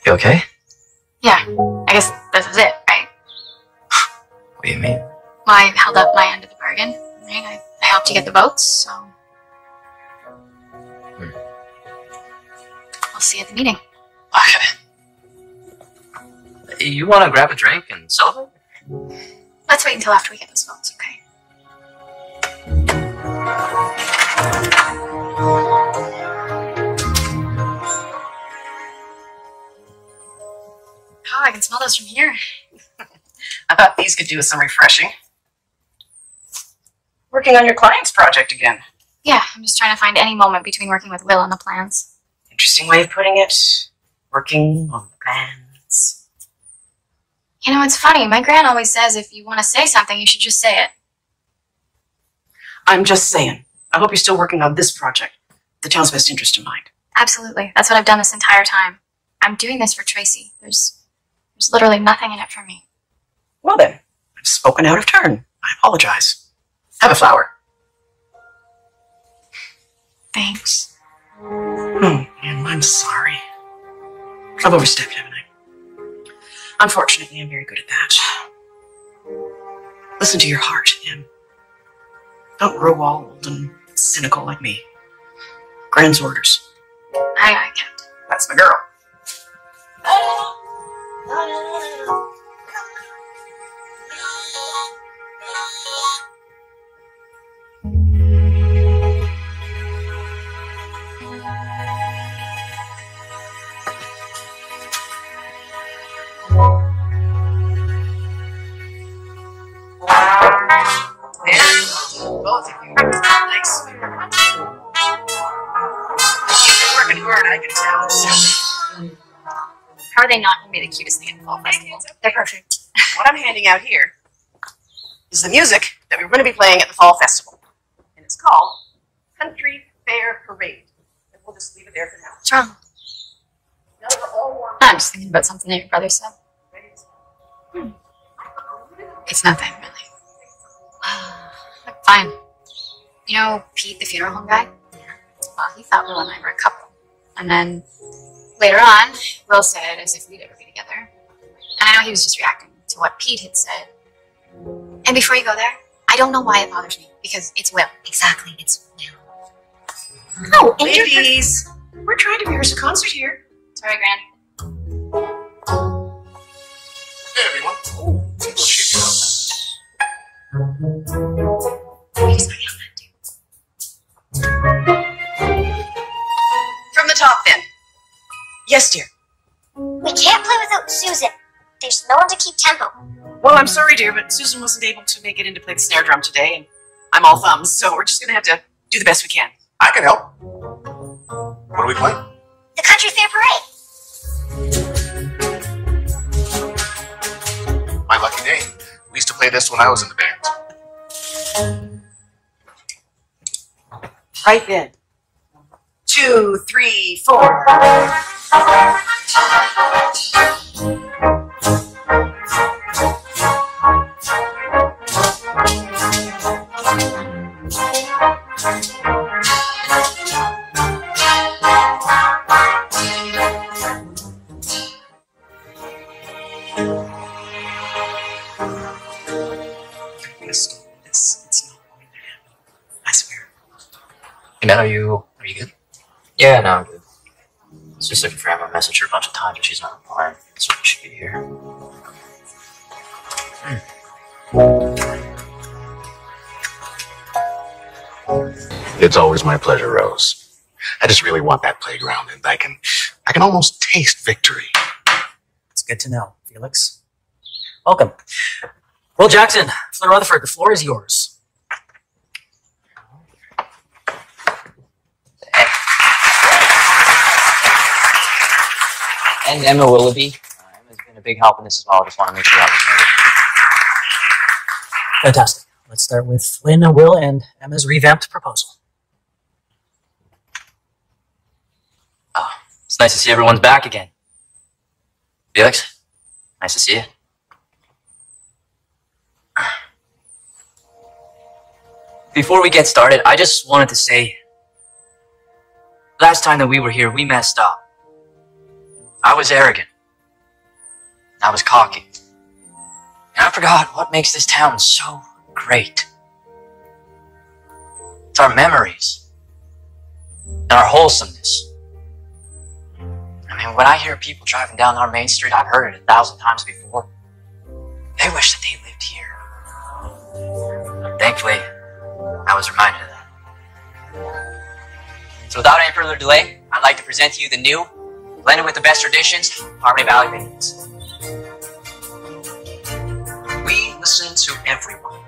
You okay? Yeah. I guess this is it, right? What do you mean? Well, I held up my end of the bargain. Right? I, I helped you get the votes, so. Hmm. I'll see you at the meeting. You want to grab a drink and celebrate? Let's wait until after we get those votes, okay? Oh, I can smell those from here. I thought these could do with some refreshing. Working on your client's project again. Yeah, I'm just trying to find any moment between working with Will on the plans. Interesting way of putting it. Working on the plans. You know, it's funny. My gran always says if you want to say something, you should just say it. I'm just saying. I hope you're still working on this project. The town's best interest in mind. Absolutely. That's what I've done this entire time. I'm doing this for Tracy. There's there's literally nothing in it for me. Well then, I've spoken out of turn. I apologize. Have a flower. Thanks. Oh, man, I'm sorry. I've overstepped, haven't I? Unfortunately, I'm very good at that. Listen to your heart, Em. Don't grow old and cynical like me. Gran's orders. I, I can't. That's my girl. Of you. Thanks. You're working hard, I can tell. How are they not going to be the cutest thing at the fall festival? They're perfect. What I'm handing out here is the music that we're going to be playing at the Fall Festival. And it's called Country Fair Parade. And we'll just leave it there for now. What's wrong? Now that we're all warmed I'm just thinking about something that your brother said. up, It's nothing, really. Fine. You know Pete, the funeral home guy? Yeah. Well, he thought Will and I were a couple. And then later on, Will said as if we'd ever be together. And I know he was just reacting to what Pete had said. And before you go there, I don't know why it bothers me, because it's Will. Exactly, it's Will. Oh, Ladies, we're trying to rehearse a concert here. Sorry, Gran. Hey, everyone. From Yes, dear. We can't play without Susan. There's no one to keep tempo. Well, I'm sorry, dear, but Susan wasn't able to make it in to play the snare drum today, and I'm all thumbs, so we're just gonna have to do the best we can. I can help. What are we playing? The Country Fair Parade. My lucky day. We used to play this when I was in the band. Right then. Two, three, four. Man, are you are you good? Yeah, no, I'm good. I was just looking for Emma. Messaged her a bunch of times, but she's not replying. So she should be here. Hmm. It's always my pleasure, Rose. I just really want that playground, and I can, I can almost taste victory. It's good to know, Felix. Welcome. Will Jackson, Flynn Rutherford, the floor is yours. And Emma Willoughby. Uh, Emma's been a big help in this as well. I just want to make sure I was noted. Fantastic. Let's start with Flynn, Will, and Emma's revamped proposal. It's nice to see everyone's back again. Felix, nice to see you. Before we get started, I just wanted to say last time that we were here, we messed up. I was arrogant. I was cocky. And I forgot what makes this town so great. It's our memories and our wholesomeness. I mean, when I hear people driving down our main street, I've heard it a thousand times before. They wish that they lived here. Thankfully, I was reminded of that. So without any further delay, I'd like to present to you the new, blended with the best traditions, Harmony Valley Vineyards. We listen to everyone.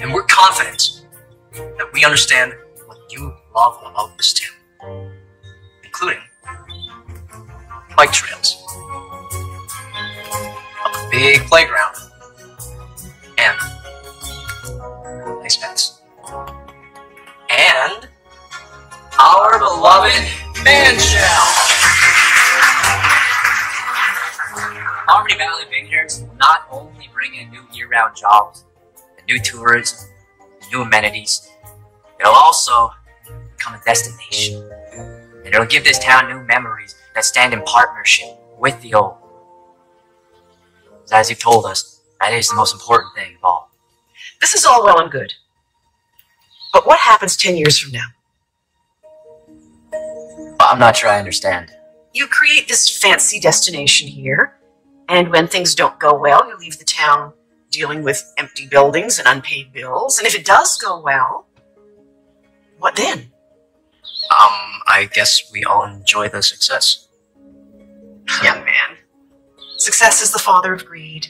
And we're confident that we understand what you love about this town, including bike trails, a big playground, and nice fence. And our beloved band shell. Harmony Valley Vineyards will not only bring in new year-round jobs, and new tourism, and new amenities, it'll also become a destination. And it'll give this town new memories that stand in partnership with the old. As you've told us, that is the most important thing of all. This is all well and good. But what happens 10 years from now? I'm not sure I understand. You create this fancy destination here, and when things don't go well, you leave the town dealing with empty buildings and unpaid bills. And if it does go well, what then? Um, I guess we all enjoy the success. Young man, success is the father of greed.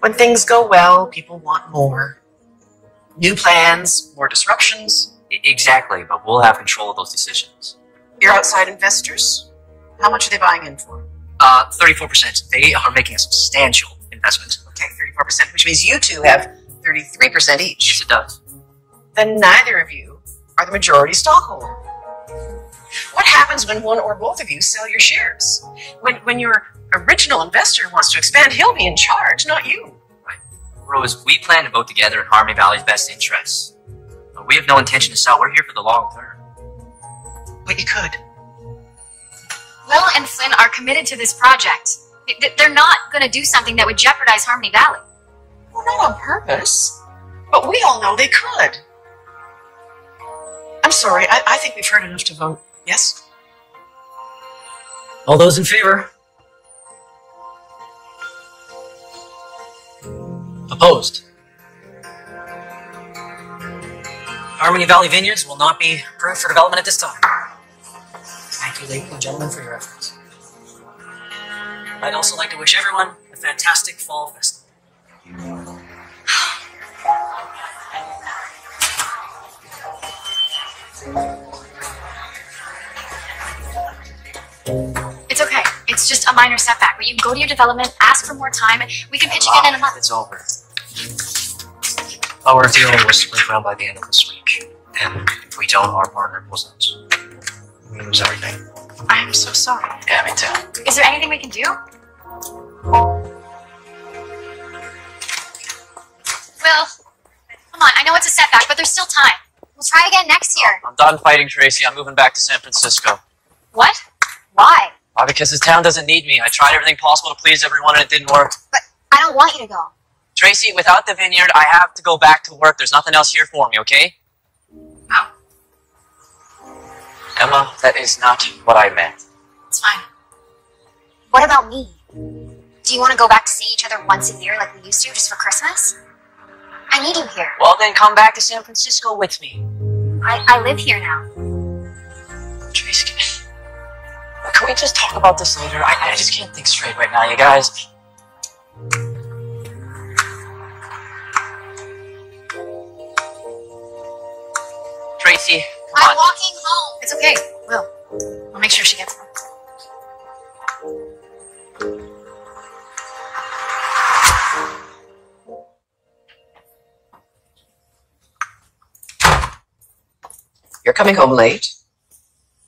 When things go well, people want more. New plans, more disruptions. I- exactly, but we'll have control of those decisions. Your outside investors, how much are they buying in for? Uh, 34%. They are making a substantial investment. Okay, 34%, which means you two have 33% each. Yes, it does. then neither of you are the majority stockholder. What happens when one or both of you sell your shares? When, when your original investor wants to expand, he'll be in charge, not you. Rose, we plan to vote together in Harmony Valley's best interests. But we have no intention to sell. We're here for the long term. But you could. Will and Flynn are committed to this project. They're not going to do something that would jeopardize Harmony Valley. Well, not on purpose. But we all know they could. I'm sorry, I, I think we've heard enough to vote. Yes? All those in favor? Opposed? Harmony Valley Vineyards will not be approved for development at this time. Thank you, ladies and gentlemen, for your efforts. I'd also like to wish everyone a fantastic fall festival. It's okay. It's just a minor setback. But you can go to your development, ask for more time, and we can pitch again in a month. It's over. Our deal was to break ground by the end of this week. And if we don't, our partner pulls out. We lose everything. I'm so sorry. Yeah, me too. Is there anything we can do? Will, come on. I know it's a setback, but there's still time. We'll try again next year. I'm done fighting Tracy. I'm moving back to San Francisco. What? Why? Why? Because this town doesn't need me. I tried everything possible to please everyone and it didn't work. But I don't want you to go. Tracy, without the vineyard, I have to go back to work. There's nothing else here for me, okay? Emma, that is not what I meant. It's fine. What about me? Do you want to go back to see each other once a year like we used to, just for Christmas? I need you here. Well, then come back to San Francisco with me. I, I live here now. Tracy, can, can we just talk about this later? I, I just can't think straight right now, you guys. Tracy, I'm on. walking home. It's okay. We'll. I'll make sure she gets one. You're coming home late,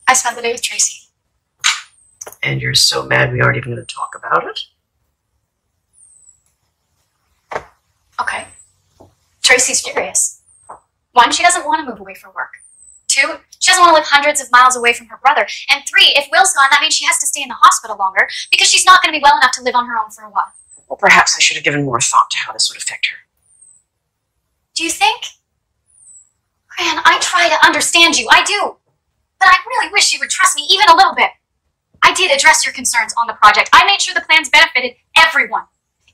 I spent the day with Tracy. and you're so mad we aren't even going to talk about it. Okay. Tracy's furious. One, she doesn't want to move away for work. Two, she doesn't want to live hundreds of miles away from her brother. And three, if Will's gone, that means she has to stay in the hospital longer because she's not going to be well enough to live on her own for a while. Well, perhaps I should have given more thought to how this would affect her. Do you think? Man, I try to understand you. I do. But I really wish you would trust me even a little bit. I did address your concerns on the project. I made sure the plans benefited everyone.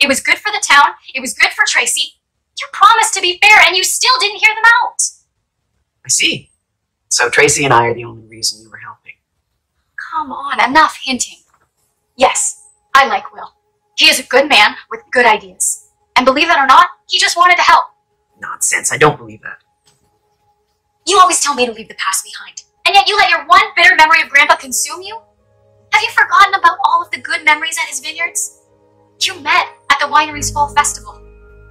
It was good for the town. It was good for Tracy. You promised to be fair, and you still didn't hear them out. I see. So Tracy and I are the only reason you were helping. Come on, enough hinting. Yes, I like Will. He is a good man with good ideas. And believe it or not, he just wanted to help. Nonsense. I don't believe that. You always tell me to leave the past behind, and yet you let your one bitter memory of Grandpa consume you? Have you forgotten about all of the good memories at his vineyards? You met at the winery's fall festival.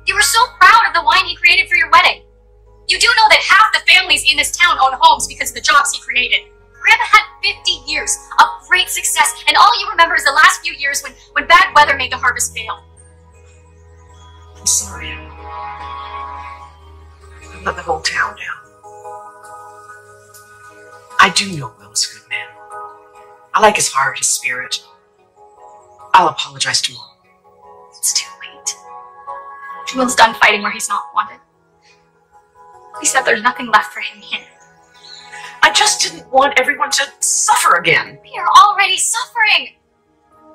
You were so proud of the wine he created for your wedding. You do know that half the families in this town own homes because of the jobs he created. Grandpa had 50 years of great success, and all you remember is the last few years when, when bad weather made the harvest fail. I'm sorry. I let the whole town down. I do know Will is a good man. I like his heart, his spirit. I'll apologize to tomorrow. It's too late. Will's done fighting where he's not wanted. He said there's nothing left for him here. I just didn't want everyone to suffer again. We are already suffering.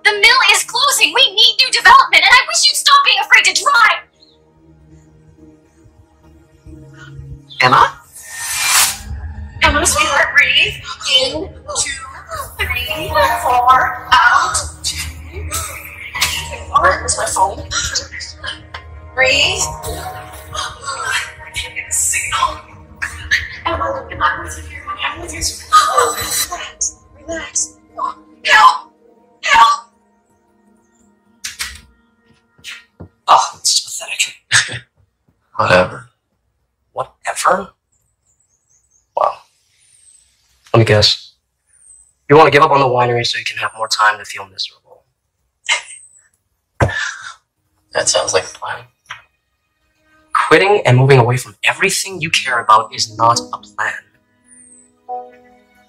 The mill is closing. We need new development, and I wish you'd stop being afraid to try. Emma? Emma, sweetheart, breathe. In, two, three, four, out. Two. Alright, where's my phone? Breathe. I can't get a signal. Emma, I'm not with you here, honey. I'm with you. Oh, relax, relax. Help! Help! Oh, it's pathetic. Whatever. Whatever. Wow. Let me guess. You want to give up on the winery so you can have more time to feel miserable. That sounds like a plan. Quitting and moving away from everything you care about is not a plan.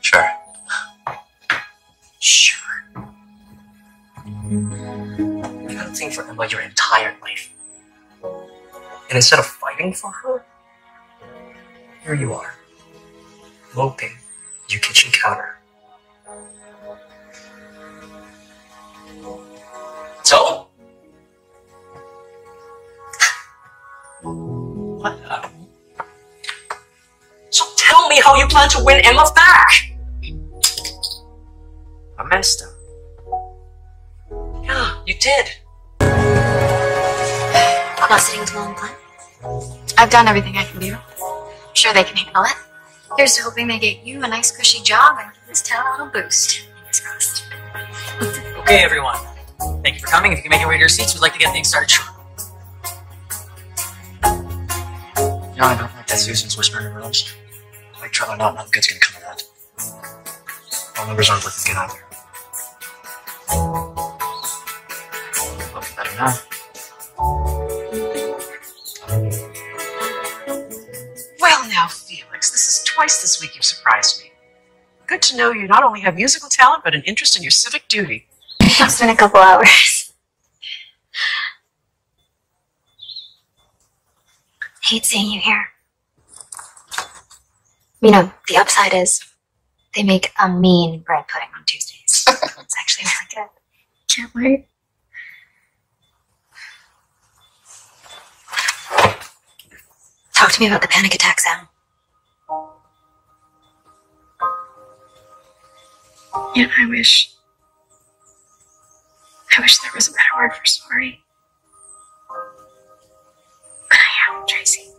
Sure. Sure. You gotta think for Emma your entire life. And instead of fighting for her, here you are, moping at your kitchen counter. Tell me how you plan to win Emma back! I messed up. Yeah, you did. Not sitting with Mom Plan? I've done everything I can do. I'm sure they can handle it. Here's to hoping they get you a nice cushy job and give this town a little boost. Okay, everyone. Thank you for coming. If you can make your way to your seats, we'd like to get things started shortly. You know, I don't like that Susan's whispering in rooms. Like trouble not, nothing good's gonna come of that. All numbers aren't looking good either. Looking better now. Well, now, Felix, this is twice this week you've surprised me. Good to know you not only have musical talent, but an interest in your civic duty. It's been a couple hours. I Hate seeing you here. You know, the upside is they make a mean bread pudding on Tuesdays. it's actually really good. Can't wait. Talk to me about the panic attack, Sam. Yeah, I wish. I wish there was a better word for sorry. But I am, Tracy.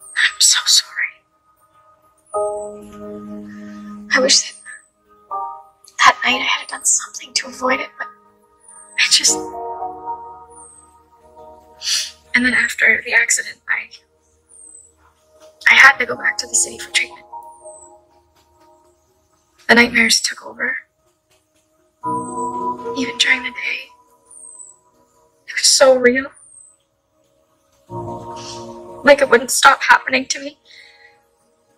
I'm so sorry. I wish that that night I had done something to avoid it, but I just. And then after the accident, I. I had to go back to the city for treatment. The nightmares took over. Even during the day. It was so real. Like it wouldn't stop happening to me.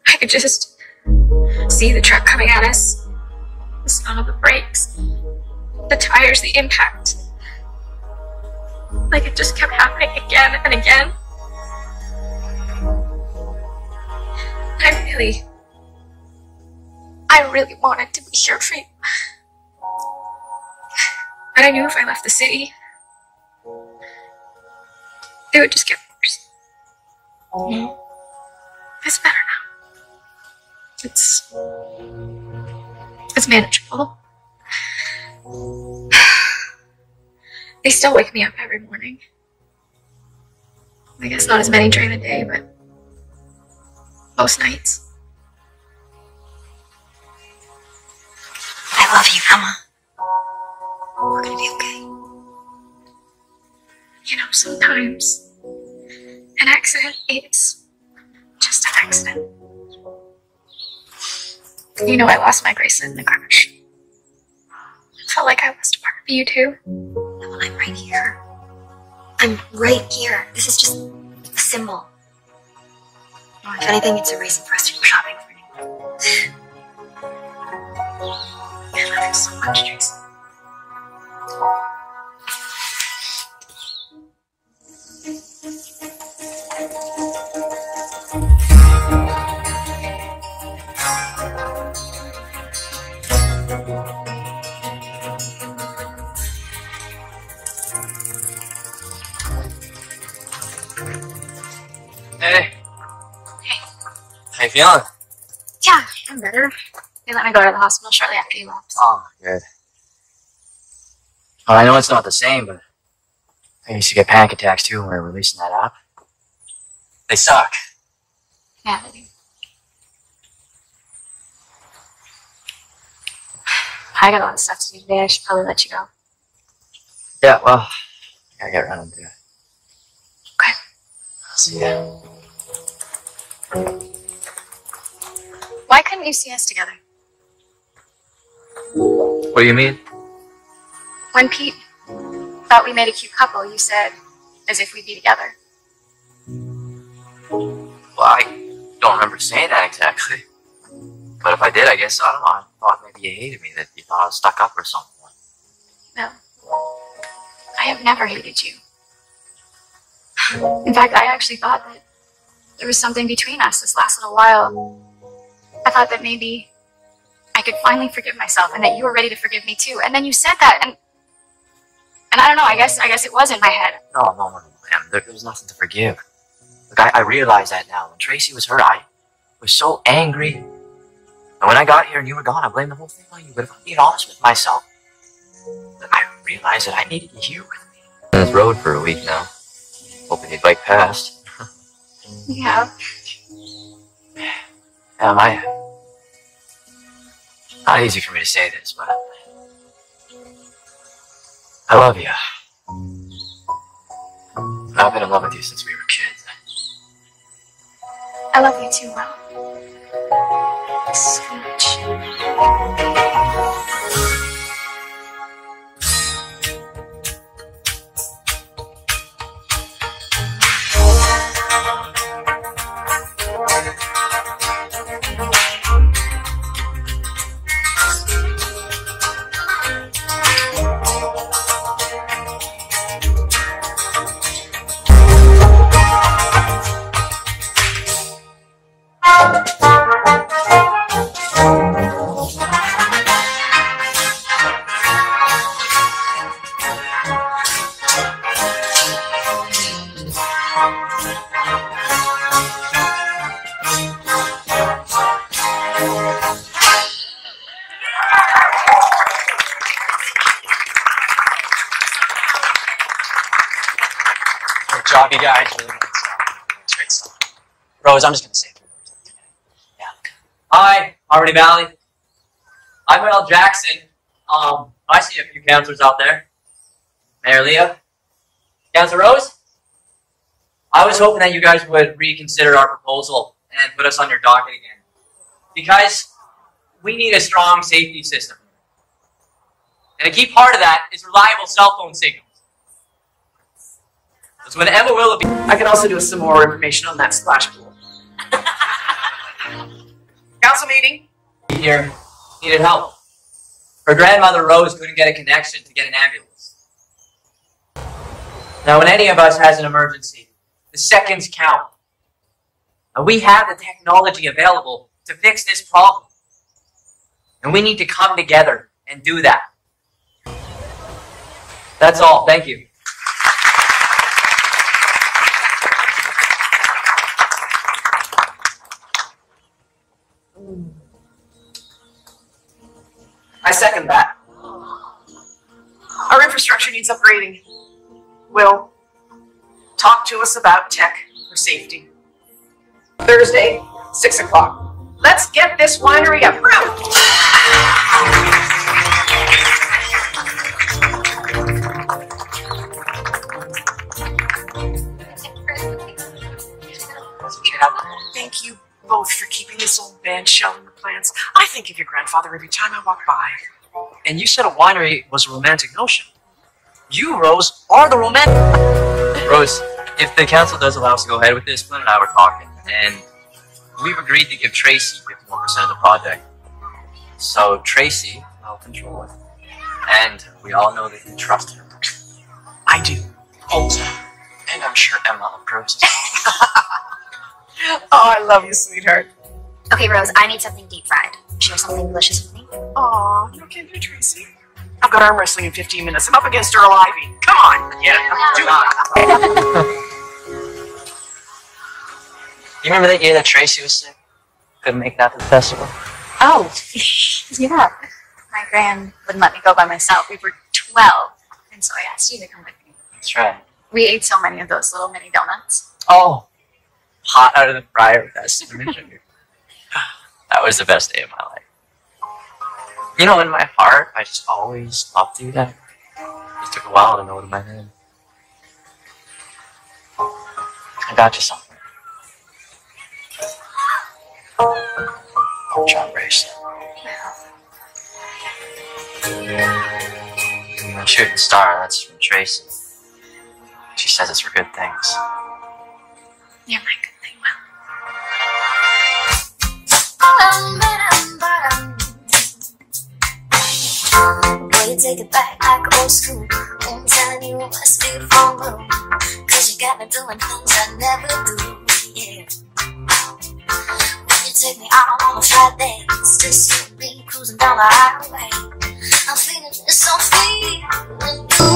I could just see the truck coming at us, the sound of the brakes, the tires, the impact. Like it just kept happening again and again. I really, I really wanted to be here for you. But I knew if I left the city, it would just get worse. Mm-hmm. It's better. It's it's manageable. They still wake me up every morning. I guess not as many during the day, but most nights. I love you, Emma. We're gonna be okay. You know, sometimes an accident is just an accident. You know, I lost my bracelet in the crash. It felt like I lost a part of you too. I'm right here. I'm right here. This is just a symbol. If anything, it's a reason for us to go shopping for you. I love you so much, Tracy. You feeling? Yeah, I'm better. They let me go to the hospital shortly after you left. Oh, good. Well, I know it's not the same, but I used to get panic attacks too when we were releasing that app. They suck. Yeah, they do. I got a lot of stuff to do today. I should probably let you go. Yeah, well, I gotta get running too. Okay. See ya. Why couldn't you see us together? What do you mean? When Pete thought we made a cute couple, you said, as if we'd be together. Well, I don't remember saying that exactly. But if I did, I guess, I don't know, I thought maybe you hated me, that you thought I was stuck up or something. No. I have never hated you. In fact, I actually thought that there was something between us this last little while. I thought that maybe I could finally forgive myself and that you were ready to forgive me too. And then you said that and and I don't know, I guess I guess it was in my head. No, no, no, no, Em, there, there was nothing to forgive. Look, I, I realize that now. When Tracy was hurt, I was so angry. And when I got here and you were gone, I blamed the whole thing on you. But if I'm being honest with myself, I realized that I needed you here with me. On this road for a week now. Hoping you'd bike past. Yeah. Yeah, my. Not easy for me to say this, but. I love you. I've been in love with you since we were kids. I love you too, Will. So much. Rose, I'm just gonna say a few words. Yeah. Hi, Harmony Valley. I'm Will Jackson. Um, I see a few counselors out there. Mayor Leah, Councilor Rose. I was hoping that you guys would reconsider our proposal and put us on your docket again, because we need a strong safety system. And a key part of that is reliable cell phone signals. Because when Emma Willoughby I can also do some more information on that splash pool. Council meeting. here needed help. Her grandmother Rose couldn't get a connection to get an ambulance. Now, when any of us has an emergency, the seconds count. And we have the technology available to fix this problem. And we need to come together and do that. That's all. Thank you. I second that. Our infrastructure needs upgrading. Will, talk to us about tech for safety. Thursday, 6 o'clock. Let's get this winery approved. Thank you both for keeping this old band shell in the plants. I think of your grandfather every time I walk by. And you said a winery was a romantic notion. You, Rose, are the romantic. Rose, if the council does allow us to go ahead with this, Flynn and I were talking, and we've agreed to give Tracy 51% of the project. So Tracy will control it. And we all know that you trust her. I do. Oh, and I'm sure Emma approves. Oh, I love you, sweetheart. Okay, Rose, I need something deep fried. Share something delicious with me. Aw, you okay there, Tracy? I've got arm wrestling in 15 minutes. I'm up against Earl Ivy. Come on. Yeah, do it. You remember that year that Tracy was sick? Couldn't make it out to the festival? Oh, yeah. My Gran wouldn't let me go by myself. We were 12, and so I asked you to come with me. That's right. We ate so many of those little mini donuts. Oh, hot out of the fryer with that cinnamon sugar. That was the best day of my life. You know, in my heart, I just always thought to do that. It took a while to know it in my head. I got you something. John bracelet. A shooting star, that's from Tracy. She says it's for good things. You're my Boy, you take it back like old school. I'm telling you, it must be from room. Cause you got me doing things I never do. Yeah. When you take me out on a Friday, it's just you and me cruising down the highway. I'm feeling so free with you.